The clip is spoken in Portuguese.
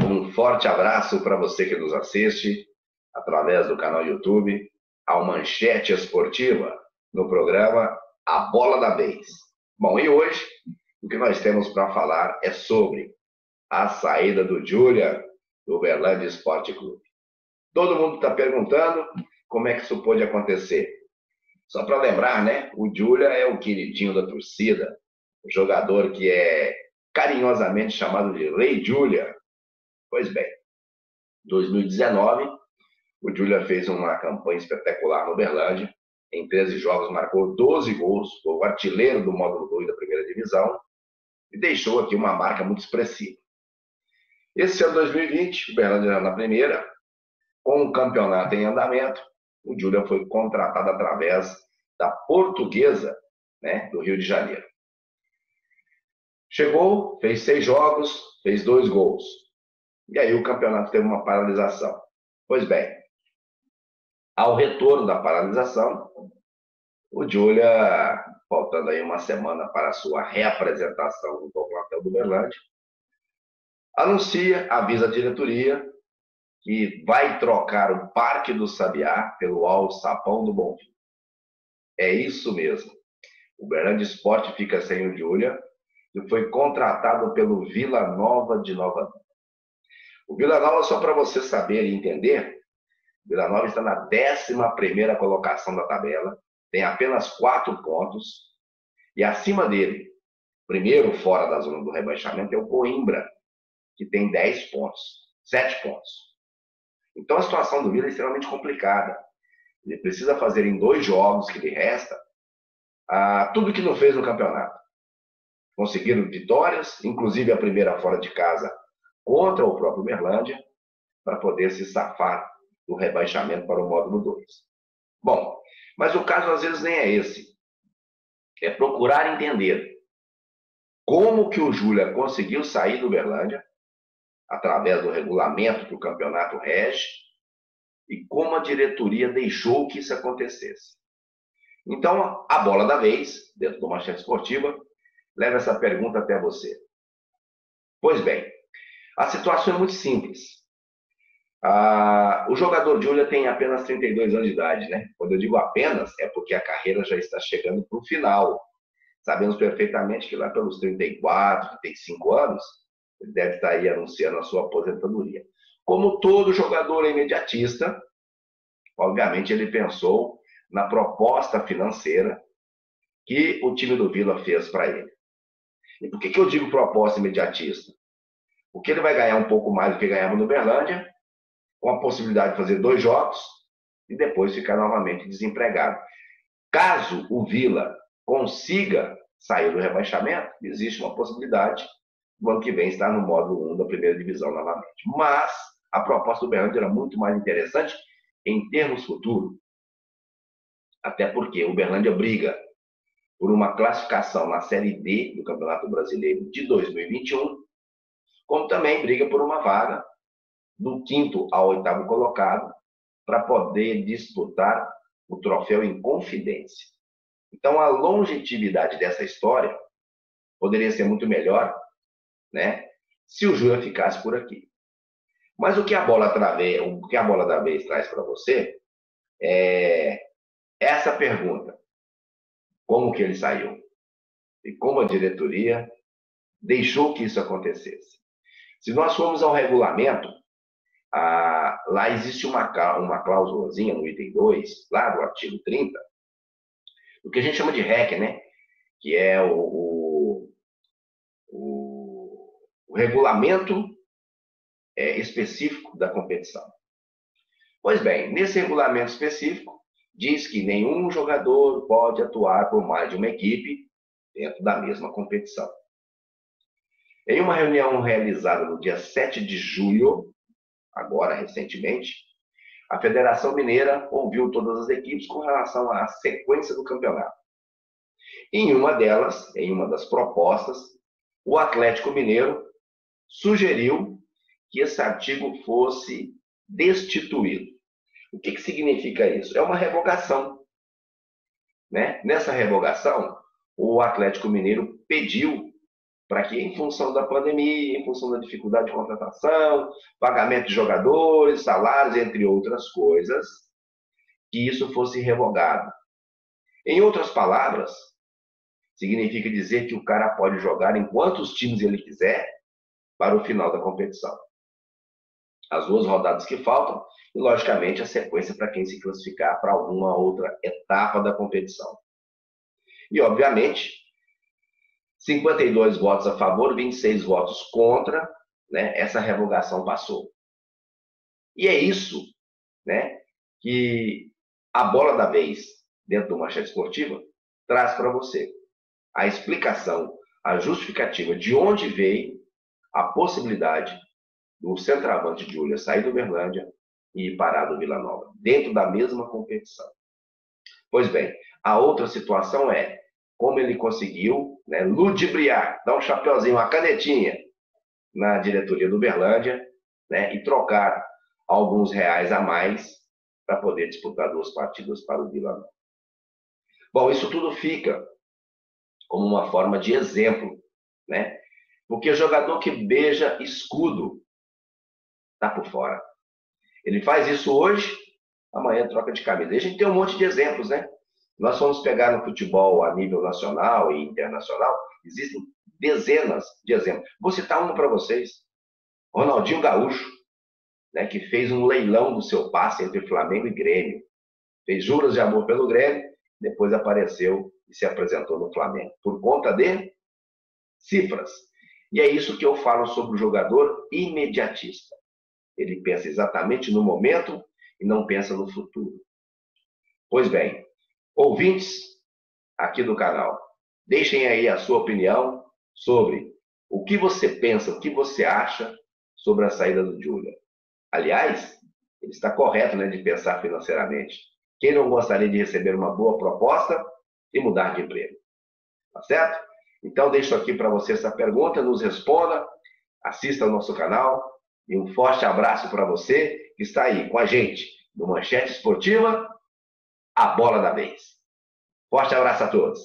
Um forte abraço para você que nos assiste através do canal YouTube, ao Manchete Esportiva, no programa A Bola da Vez. Bom, e hoje o que nós temos para falar é sobre a saída do Julia do Uberlândia Esporte Clube. Todo mundo está perguntando como é que isso pode acontecer. Só para lembrar, né? O Julia é o queridinho da torcida, o jogador que é carinhosamente chamado de Rei Julia. Pois bem, 2019, o Julia fez uma campanha espetacular no Uberlândia. Em 13 jogos, marcou 12 gols, foi o artilheiro do módulo 2 da primeira divisão e deixou aqui uma marca muito expressiva. Esse ano 2020, o Uberlândia na primeira, com o campeonato em andamento, o Júlia foi contratado através da Portuguesa, né, do Rio de Janeiro. Chegou, fez seis jogos, fez dois gols. E aí o campeonato teve uma paralisação. Pois bem, ao retorno da paralisação, o Júlia, faltando aí uma semana para a sua reapresentação no plantel do Berlândia, anuncia, avisa a diretoria que vai trocar o Parque do Sabiá pelo Alçapão do Bonfim. É isso mesmo. O Berlândia Esporte fica sem o Júlia e foi contratado pelo Vila Nova de Nova O Vila Nova, só para você saber e entender, Vila Nova está na 11 colocação da tabela, tem apenas quatro pontos, e acima dele, primeiro fora da zona do rebaixamento, é o Coimbra, que tem 10 pontos, 7 pontos. Então a situação do Vila é extremamente complicada. Ele precisa fazer em dois jogos que lhe resta ah, tudo que não fez no campeonato. Conseguiram vitórias, inclusive a primeira fora de casa contra o próprio Merlândia, para poder se safar do rebaixamento para o módulo 2. Bom, mas o caso às vezes nem é esse. É procurar entender como que o Júlia conseguiu sair do Berlândia através do regulamento que o campeonato rege, e como a diretoria deixou que isso acontecesse. Então, a bola da vez, dentro do Manchete Esportiva, leva essa pergunta até você. Pois bem, a situação é muito simples. Ah, o jogador Júlia tem apenas 32 anos de idade, né? Quando eu digo apenas, é porque a carreira já está chegando para o final. Sabemos perfeitamente que lá pelos 34, 35 anos, ele deve estar aí anunciando a sua aposentadoria. Como todo jogador imediatista, obviamente ele pensou na proposta financeira que o time do Vila fez para ele. E por que, que eu digo proposta imediatista? Porque ele vai ganhar um pouco mais do que ganhava no Berlândia, com a possibilidade de fazer dois jogos e depois ficar novamente desempregado. Caso o Vila consiga sair do rebaixamento, existe uma possibilidade no ano que vem está no módulo 1 da primeira divisão novamente. Mas a proposta do Berrante era muito mais interessante em termos futuro. Até porque o Berlândia briga por uma classificação na Série D do Campeonato Brasileiro de 2021, como também briga por uma vaga do quinto ao oitavo colocado para poder disputar o troféu em confidência. Então, a longevidade dessa história poderia ser muito melhor né? Se o Júnior ficasse por aqui. Mas o que a bola o que a bola da vez traz para você é essa pergunta: como que ele saiu? E como a diretoria deixou que isso acontecesse? Se nós formos ao regulamento, ah, lá existe uma, uma cláusulazinha no item 2, lá do artigo 30, o que a gente chama de REC, né? Que é o, o, o regulamento é, específico da competição. Pois bem, nesse regulamento específico, diz que nenhum jogador pode atuar por mais de uma equipe dentro da mesma competição. Em uma reunião realizada no dia 7 de julho, agora recentemente, a Federação Mineira ouviu todas as equipes com relação à sequência do campeonato. Em uma delas, em uma das propostas, o Atlético Mineiro sugeriu que esse artigo fosse destituído. O que, que significa isso? É uma revogação. Né? Nessa revogação, o Atlético Mineiro pediu para que, em função da pandemia, em função da dificuldade de contratação, pagamento de jogadores, salários, entre outras coisas, que isso fosse revogado. Em outras palavras, significa dizer que o cara pode jogar em quantos times ele quiser para o final da competição. As duas rodadas que faltam e, logicamente, a sequência para quem se classificar para alguma outra etapa da competição. E, obviamente, 52 votos a favor, 26 votos contra, né? Essa revogação passou. E é isso, né? Que a bola da vez dentro do Manchete Esportiva traz para você a explicação, a justificativa de onde veio a possibilidade do centroavante Júlia sair do Berlândia e parar do Vila Nova, dentro da mesma competição. Pois bem, a outra situação é como ele conseguiu né, ludibriar, dar um chapeuzinho, uma canetinha na diretoria do Berlândia né, e trocar alguns reais a mais para poder disputar duas partidas para o Vila Nova. Bom, isso tudo fica como uma forma de exemplo, né? Porque jogador que beija escudo está por fora. Ele faz isso hoje, amanhã troca de camisa. E a gente tem um monte de exemplos, né? Nós vamos pegar no futebol a nível nacional e internacional, existem dezenas de exemplos. Vou citar um para vocês. Ronaldinho Gaúcho, né, que fez um leilão do seu passe entre Flamengo e Grêmio. Fez juras de amor pelo Grêmio, depois apareceu e se apresentou no Flamengo. Por conta de cifras. E é isso que eu falo sobre o jogador imediatista. Ele pensa exatamente no momento e não pensa no futuro. Pois bem, ouvintes aqui do canal, deixem aí a sua opinião sobre o que você pensa, o que você acha sobre a saída do Julian. Aliás, ele está correto né, de pensar financeiramente. Quem não gostaria de receber uma boa proposta e mudar de emprego? Tá certo? Então, deixo aqui para você essa pergunta, nos responda, assista ao nosso canal e um forte abraço para você que está aí com a gente no Manchete Esportiva, a bola da vez. Forte abraço a todos.